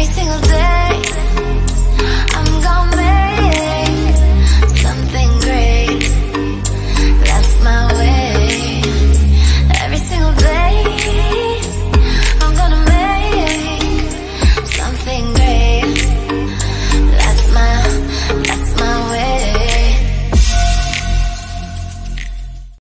every single day.